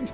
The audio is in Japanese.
えっ?